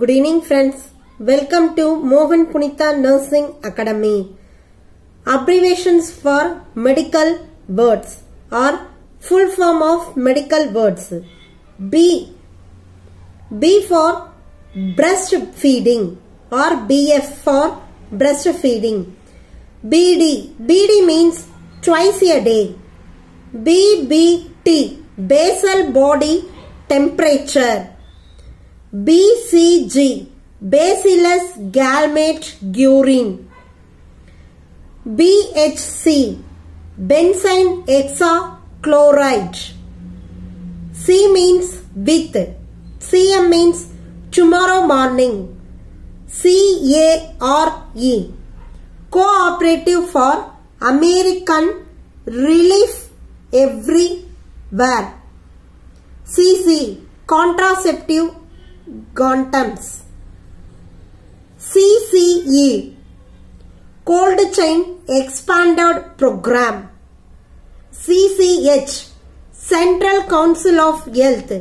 Good evening friends. Welcome to Mohan Punitha Nursing Academy. Abbreviations for medical words or full form of medical words. B. B for breastfeeding or BF for breastfeeding. BD. BD means twice a day. BBT. Basal body temperature. BCG. Bacillus galmate urine. BHC. Benzene hexachloride. C means with. CM means tomorrow morning. CARE. Cooperative for American Relief Everywhere. CC. Contraceptive condoms. CCE. Cold Chain Expanded Program. CCH. Central Council of Health.